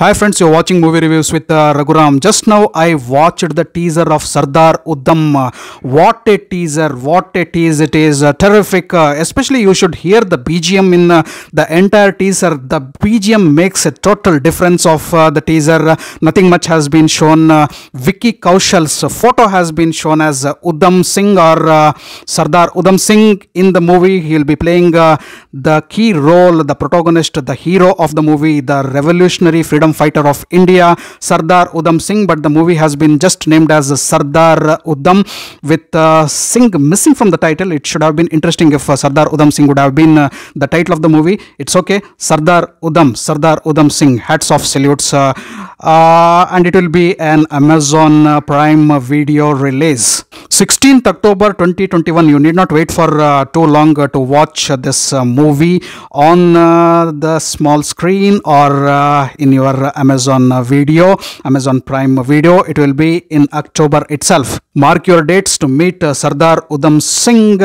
Hi friends, you're watching movie reviews with uh, Raghuram. Just now I watched the teaser of Sardar Udham. Uh, What a teaser! What a tease it is! Uh, terrific. Uh, especially you should hear the BGM in uh, the entire teaser. The BGM makes a total difference of uh, the teaser. Nothing much has been shown. Uh, Vicky Kaushal's photo has been shown as Udham Singh or Sardar Udham Singh in the movie. He'll be playing the key role, the protagonist, the hero of the movie, the revolutionary freedom fighter of India, Sardar Udham Singh. But the movie has been just named as Sardar Udham with uh, Singh missing from the title. It should have been interesting if uh, Sardar Udham Singh would have been uh, the title of the movie. It's okay. Sardar Udham, Sardar Udham Singh. Hats off, salutes. Uh, and it will be an Amazon uh, Prime video release. 16th October 2021. You need not wait for uh, too long uh, to watch uh, this uh, movie on uh, the small screen or uh, in your Amazon video, Amazon Prime video. It will be in October itself. Mark your dates to meet Sardar Udham Singh.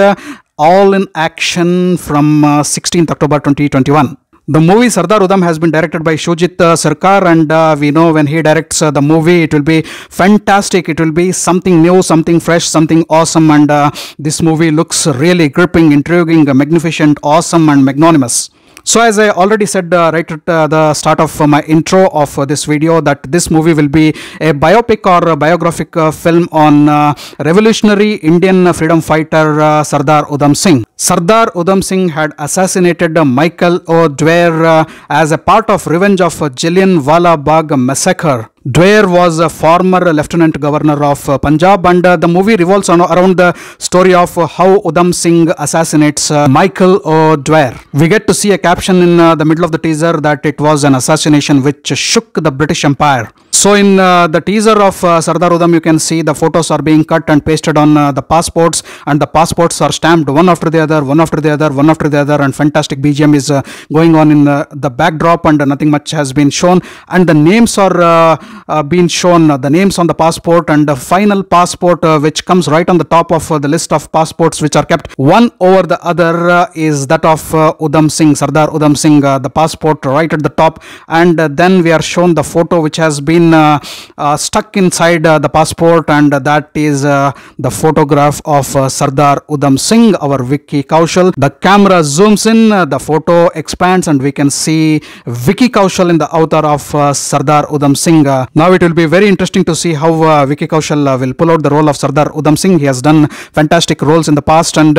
all in action from uh, 16th October 2021. The movie Sardar Udham has been directed by Shoojit uh, Sircar, and uh, we know when he directs uh, the movie, it will be fantastic. It will be something new, something fresh, something awesome. And uh, this movie looks really gripping, intriguing, magnificent, awesome, and magnanimous. So, as I already said uh, right at uh, the start of uh, my intro of uh, this video, that this movie will be a biopic or a biographic uh, film on uh, revolutionary Indian freedom fighter Sardar Udham Singh. Sardar Udham Singh had assassinated Michael O'Dwyer as a part of revenge of Jallianwala Bagh massacre. Dwyer was a former lieutenant governor of uh, Punjab, and uh, the movie revolves on, around the story of how Udham Singh assassinates uh, Michael O'Dwyer. We get to see a caption in uh, the middle of the teaser that it was an assassination which shook the British Empire. So, in uh, the teaser of uh, Sardar Udham, you can see the photos are being cut and pasted on uh, the passports, and the passports are stamped one after the other, one after the other, one after the other, and fantastic BGM is uh, going on in uh, the backdrop, and nothing much has been shown, and the names are uh, uh, being shown, the names on the passport, and the final passport, which comes right on the top of the list of passports which are kept. One over the other, is that of Udham Singh, Sardar Udham Singh, the passport right at the top, and then we are shown the photo which has been uh, uh, stuck inside uh, the passport, and that is uh, the photograph of uh, Sardar Udham Singh, our Vicky Kaushal. The camera zooms in, uh, the photo expands, and we can see Vicky Kaushal in the avatar of Sardar Udham Singh. Now it will be very interesting to see how Vicky Kaushal will pull out the role of Sardar Udham Singh. He has done fantastic roles in the past, and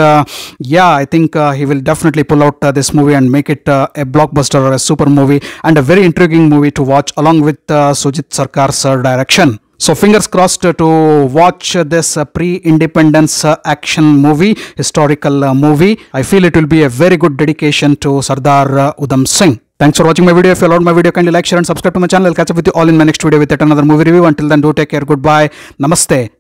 yeah, I think he will definitely pull out this movie and make it a blockbuster or a super movie and a very intriguing movie to watch along with uh, Shoojit Sircar's direction. So fingers crossed to watch this pre-independence action movie, historical uh, movie. I feel it will be a very good dedication to Sardar uh, Udham Singh. Thanks for watching my video. If you loved my video, kindly like, share and subscribe to my channel. I'll catch up with you all in my next video with yet another movie review. Until then, do take care. Goodbye. Namaste.